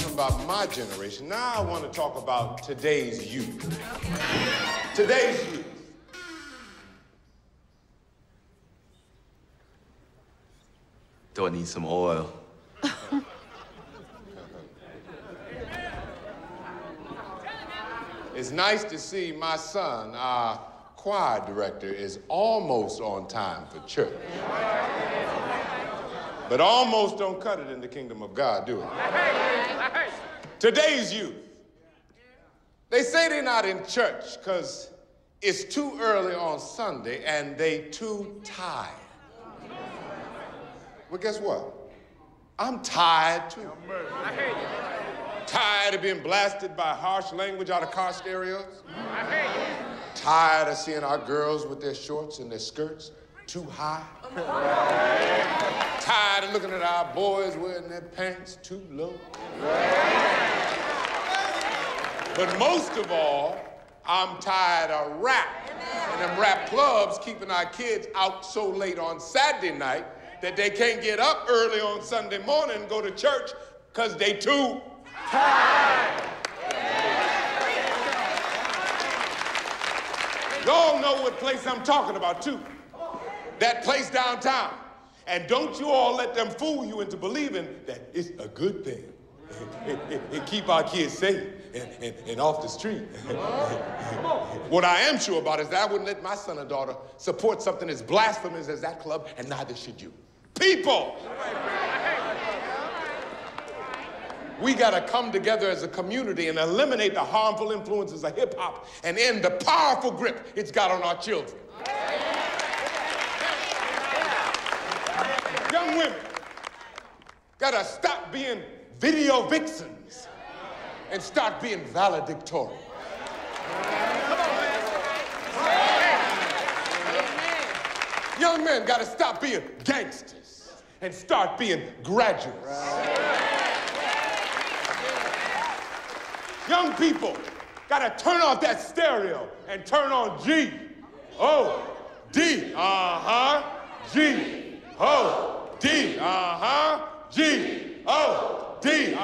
talking about my generation. Now I want to talk about today's youth. Today's youth. Do I need some oil? It's nice to see my son, our choir director, is almost on time for church. But almost don't cut it in the kingdom of God, do it? Today's youth. They say they're not in church because it's too early on Sunday and they too tired. Well, guess what? I'm tired too. Tired of being blasted by harsh language out of car stereos. Tired of seeing our girls with their shorts and their skirts too high. Looking at our boys wearing their pants too low. But most of all, I'm tired of rap. And them rap clubs keeping our kids out so late on Saturday night that they can't get up early on Sunday morning and go to church because they too tired. Y'all know what place I'm talking about, too. That place downtown. And don't you all let them fool you into believing that it's a good thing. and keep our kids safe and, and, off the street. what I am sure about is that I wouldn't let my son or daughter support something as blasphemous as that club, and neither should you. People! We got to come together as a community and eliminate the harmful influences of hip hop and end the powerful grip it's got on our children. Young women got to stop being video vixens and start being valedictorian. Young men got to stop being gangsters and start being graduates. Young people got to turn off that stereo and turn on G. O. D. Uh-huh. G. O. D. Uh-huh. G. O. D.